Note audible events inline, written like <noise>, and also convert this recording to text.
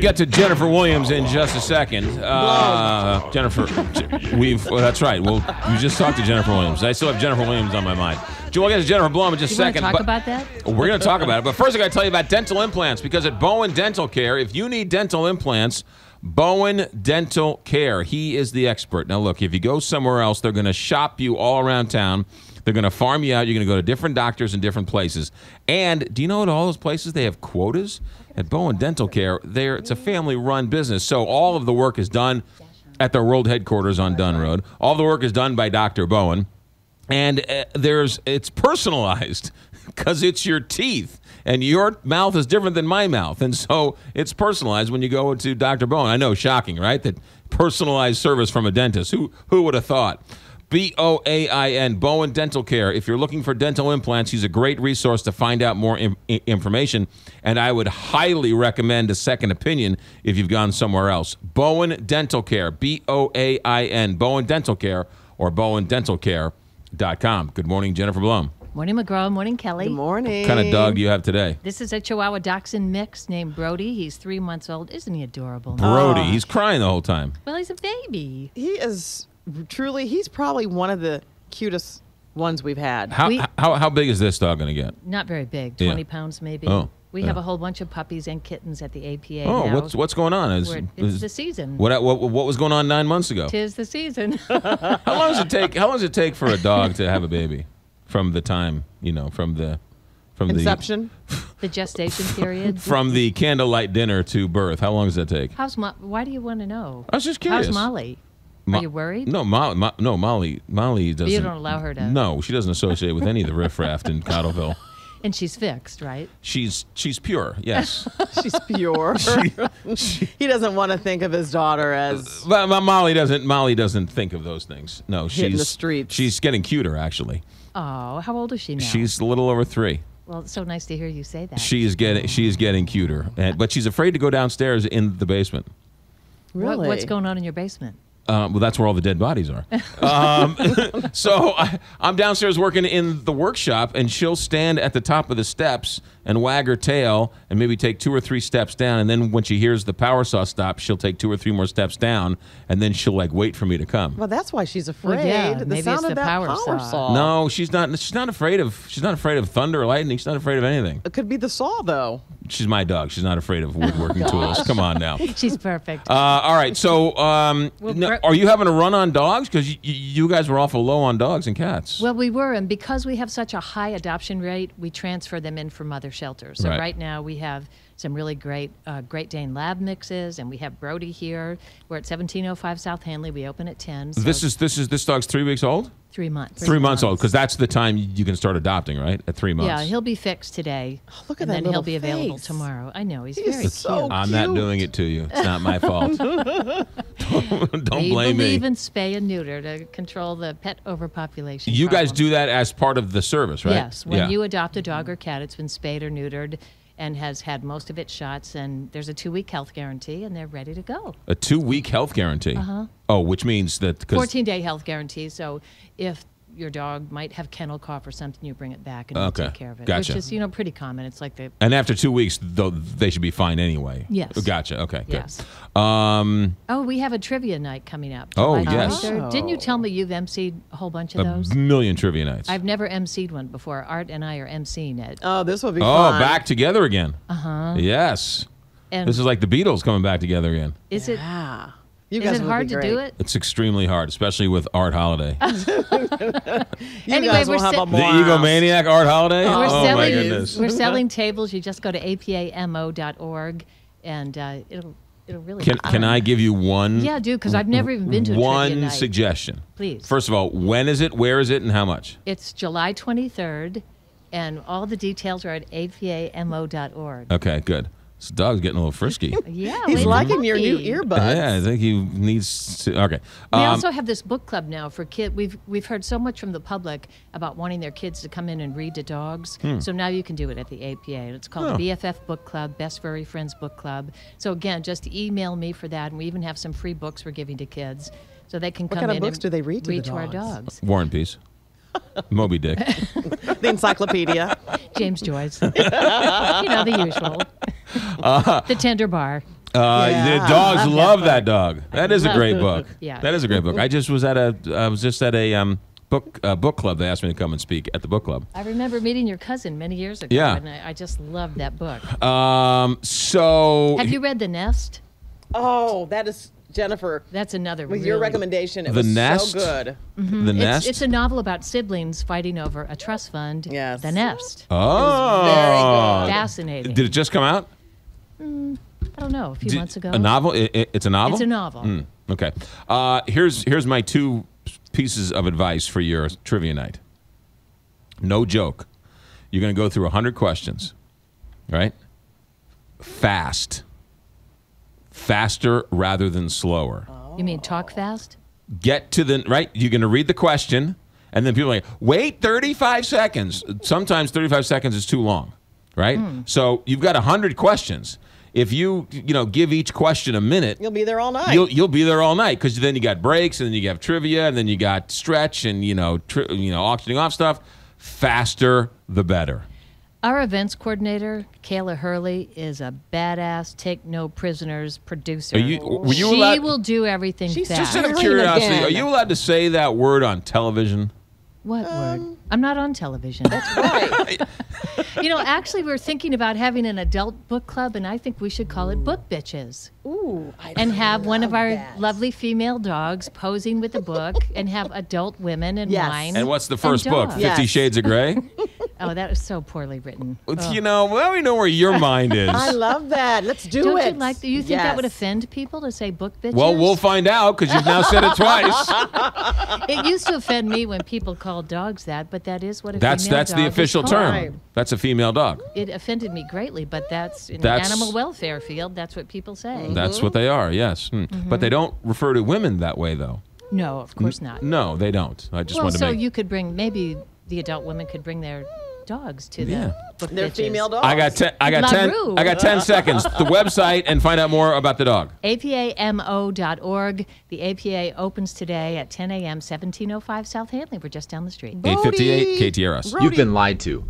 Get to Jennifer Williams in just a second. Uh, Jennifer, we've well, that's right. Well, you just talked to Jennifer Williams. I still have Jennifer Williams on my mind. We'll get to Jennifer Blome in just a You want to second. talk but- about that? We're going to talk about it, but first I got to tell you about dental implants because at Bowen Dental Care, if you need dental implants, Bowen Dental Care, he is the expert. Now look, if you go somewhere else, they're going to shop you all around town. They're going to farm you out. You're going to go to different doctors in different places. And do you know at all those places they have quotas? At Bowen Dental Care, there it's a family-run business, so all of the work is done at their world headquarters on Dunn Road. All the work is done by Dr. Bowen and uh, there's it's personalized <laughs> because it's your teeth and your mouth is different than my mouth and so it's personalized when you go to dr bowen i know shocking right that personalized service from a dentist who who would have thought b-o-a-i-n bowen dental care if you're looking for dental implants he's a great resource to find out more im- information and i would highly recommend a second opinion if you've gone somewhere else bowen dental care b-o-a-i-n bowen dental care or bowendentalcare.com. Good morning, Jennifer Blome. Morning, McGraw. Morning, Kelly. Good morning. What kind of dog do you have today? This is a Chihuahua Dachshund mix named Brody. He's three months old. Isn't he adorable? Brody. He's crying the whole time. Well, he's a baby. He is truly, he's probably one of the cutest ones we've had. How, We- how, how big is this dog going to get? Not very big, Yeah. 20 pounds maybe. Oh, we yeah. have a whole bunch of puppies and kittens at the APA. Oh, now. what's what's going on? Is, We're- it's the season. what, what what was going on nine months ago? Tis the season. <laughs> How long does it take? How long does it take for a dog to have a baby? From the time you know, from the from Inception. the <laughs> the gestation period. from the candlelight dinner to birth. How long does that take? How's Mo- Why do you want to know? I was just curious. How's Molly? Mo- Are you worried? No, Molly. Mo- no, Molly. Molly doesn't. You don't allow her to- No, she doesn't associate with any of the riffraff in Cottleville. <laughs> And she's fixed, right? She's she's pure. Yes. <laughs> She's pure. <laughs> he doesn't want to think of his daughter as. Uh, but, but Molly doesn't. Molly doesn't think of those things. No, she's Hitting the streets. She's getting cuter, actually. Oh, how old is she now? She's a little over three. well, it's so nice to hear you say that. She is getting. She is getting cuter, and, but she's afraid to go downstairs in the basement. What- Really? what's going on in your basement? Uh, well, that's where all the dead bodies are. <laughs> um, <laughs> so I, I'm downstairs working in the workshop, and she'll stand at the top of the steps and wag her tail, and maybe take two or three steps down. And then when she hears the power saw stop, she'll take two or three more steps down, and then she'll like wait for me to come. Well, that's why she's Well, afraid. yeah, the maybe sound it's of the that power power, saw. saw. No, she's not. She's not afraid of. She's not afraid of thunder or lightning. She's not afraid of anything. It could be the saw, though. She's my dog. She's not afraid of woodworking <laughs> tools. Come on now. <laughs> She's perfect. Uh, all right. So, um, Well, no- are you having a run on dogs? Because you, you guys were awful low on dogs and cats. Well, we were, and because we have such a high adoption rate, we transfer them in from other shelters. So Right. right, now we have some really great uh, Great Dane Lab mixes, and we have Brody here. We're at 1705 South Hanley. We open at 10. So this is this is this dog's three weeks old. three months. Three, months, old. Because that's the time you can start adopting, right? At three months. Yeah, he'll be fixed today. look at and that then he'll little be available tomorrow. I know he's, He's very so cute. I'm not doing it to you. It's not my fault. <laughs> don't blame me. believe in spay and neuter to control the pet overpopulation. you guys do that as part of the service, right? Yes, when yeah. you adopt a dog or cat, it's been spayed or neutered and has had most of its shots, and there's a two-week health guarantee, and they're ready to go. a two week health guarantee. Uh-huh. Oh, which means that 14-day health guarantee. So if your dog might have kennel cough or something, you bring it back and Okay, take care of it, gotcha. which is you know pretty common. It's like the and after two weeks, though, they should be fine anyway. Yes. Gotcha. Okay. Good. Yes. Um, oh, we have a trivia night coming up. Oh, July yes. 23rd. Didn't you tell me you've emceed a whole bunch of a those? million trivia nights. I've never emceed one before. Art and I are emceeing it. Oh, this will be oh, fun. back together again. Uh huh. Yes. And This is like the Beatles coming back together again. is it Yeah. You is guys it would hard be to do it? It's extremely hard, especially with Art Holliday. <laughs> You Anyway, guys will we're have si- a the blast. egomaniac Art Holliday. We're oh selling my goodness. we're selling tables. You just go to apamo.org and uh, it'll it'll really Can can. I give you one? Yeah, do because I've never even been to a trivia one night. suggestion. Please. First of all, when is it? Where is it? And how much? It's July 23rd, and all the details are at apamo.org. Okay, good. This dog's getting a little frisky. <laughs> Yeah, He's wait, liking your new puppy. earbuds. yeah, I think he needs to. Okay. We Um, also have this book club now for kids. We've we've heard so much from the public about wanting their kids to come in and read to dogs. Hmm. So now you can do it at the APA. It's called the BFF Book Club, Best Furry Friends Book Club. So again, just email me for that, and we even have some free books we're giving to kids, so they can come kind of in books and do they read to the read to our dogs? dogs. War and Peace. <laughs> Moby Dick. <laughs> the encyclopedia. James Joyce, you know the usual. The Tender Bar. Uh, Yeah, the dogs love love that that dog. That is a great book. Yeah. that is a great book. I just was at a, I was just at a um, book uh, book club. They asked me to come and speak at the book club. I remember meeting your cousin many years ago, Yeah. and I, I just loved that book. Um, so Have you read The Nest? Oh, that is Jennifer. That's another With really, your recommendation, it The was Nest? so good. the It's, nest? it's a novel about siblings fighting over a trust fund. Yes. The Nest. oh, very good. Fascinating. Did it just come out? I don't know, a few Did- months ago. A novel? I- I- it's a novel. It's a novel. Mm, okay. Uh, here's here's my two pieces of advice for your trivia night. No joke. You're going to go through 100 questions, right? Fast. Faster rather than slower. You mean talk fast? Get to the right. You're going to read the question, and then people are like, wait 35 seconds. Sometimes 35 seconds is too long, right? Hmm. So you've got 100 questions. If you you know give each question a minute, You'll be there all night. You'll you'll be there all night because then you got breaks and then you have trivia and then you got stretch and you know tri- you know auctioning off stuff. Faster the better. Our events coordinator, Kayla Hurley, is a badass, take no prisoners producer. Are you- were you she allowed- will do everything She's fast. Just out of curiosity, again. are you allowed to say that word on television? What word? Um, I'm not on television. That's right. <laughs> <laughs> you know, actually, we're thinking about having an adult book club, and I think we should call it Book Bitches. Ooh. I and have one of our that. lovely female dogs posing with a book and have adult women and Yes. wine. And what's the first book? dogs. Fifty Yes. Shades of Grey. <laughs> Oh, that was so poorly written. You know, well, we know where your <laughs> mind is. I love that. Let's do Don't it. you like? Do you think that would offend people to say book bitches? well, we'll find out because you've now said it <laughs> twice. It used to offend me when people called dogs that, but that is what a That's female that's the dog is official term. Right. That's a female dog. It offended me greatly, but that's in That's- the animal welfare field. That's what people say. That's what they are. Yes, Hmm. Mm-hmm. but they don't refer to women that way, though. No, of course not. No, they don't. I just well, wanted to so make. you could bring maybe the adult women could bring their dogs to Yeah. the book They're bitches. female dogs. I got ten. I got La ten. Rue. I got ten seconds. The website and find out more about the dog. APAMO.org. The APA opens today at 10 a.m., 1705 South Hanley. We're just down the street. Eight fifty-eight Brody. KTRS. Brody. You've been lied to.